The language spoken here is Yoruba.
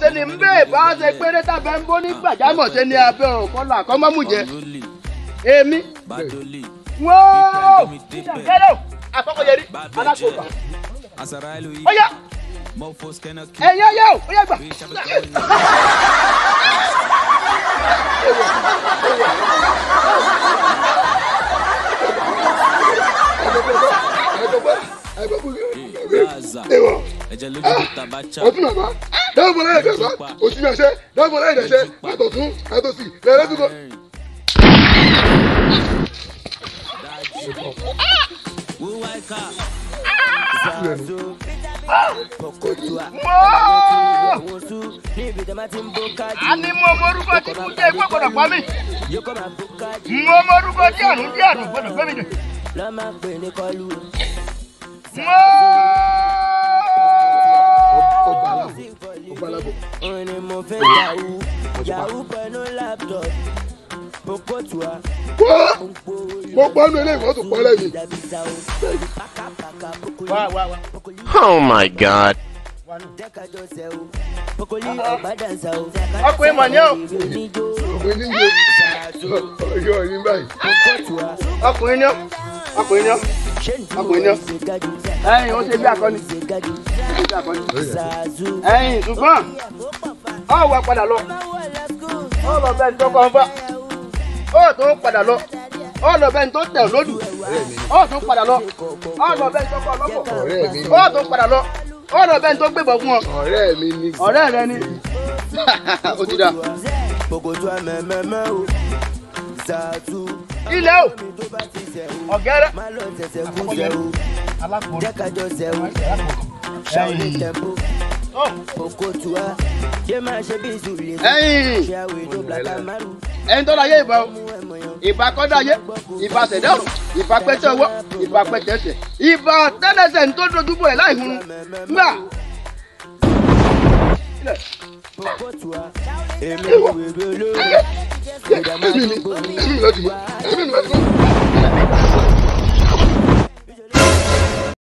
ṣe ni ń bẹ́ẹ̀ bá ṣe péré tàbẹ́ ń bó ní gbàjámọ̀ ṣe ni abẹ́ òkọ́lá àkọ́mọ́mùjẹ èmi. Wọ́ọ́ kẹ́lẹ́ àkọ́kọ́yẹrí alákòóbá. Yá. Ẹ̀yin ọyá o. Yá gbà. tabacha. Ọtún bàbá dáhùn ẹ̀dẹ̀ sá òsì náà ṣe dáhùn ẹ̀dẹ̀ ṣe àtọ̀tún àtọ̀sì lẹ́rẹ́ tó kọ. wíwá ìka a ní mo morúkọ tí kú jẹ́ igbó gbọdọ̀ pa mí mo morúkọ tí àrùn jẹ́ àrùn gbọdọ̀ gbé mi dè. mo wọ́n mo pọ́ nínú ilé ìwọ́n tó pọ́ lẹ́yìn. wá wá wá. Oh my god. ọkùnrin mọ̀ ní o. ọkùnrin ní iye ọyọ ní báyìí. ọkùnrin ní o ọkùnrin ní o ọkùnrin ní o ẹ̀yin ó akọni. Ó ṣe bí akọni. Ẹ̀yin ṣùgbọ́n ọ wà padà lọ. Ọ lọ bẹ́ẹ̀ tó kọ́ fà ó tó padà lọ. Ọ lọ bẹ́ẹ̀ tó tẹ̀ lódù. Ọ tó padà lọ. Ọ lọ bẹ́ẹ̀ tó kọ́ lọ́pọ̀. Ó tó padà lọ. Ó lọ bẹ́ẹ̀ tó gbébọn fún ọ ọ̀rẹ́ mi ni. ọ̀rẹ́ rẹ ni. Ó ti dà. Ilẹ̀ o. Ọ̀gẹ́rẹ́ ẹ̀yin tó láyé ìbá o. Ìbá kọ́dá yé ìbá ṣẹ̀dá ọ̀run ìbá pẹ́tẹ́ ọwọ́ ìbá pẹ́tẹ́ ẹsẹ̀ ìbá tẹ́lẹsẹ̀ tó dojú bọ̀ ẹ̀ láì hun gbà. èmi ni èmi ni láti mọ èmi ni láti mọ.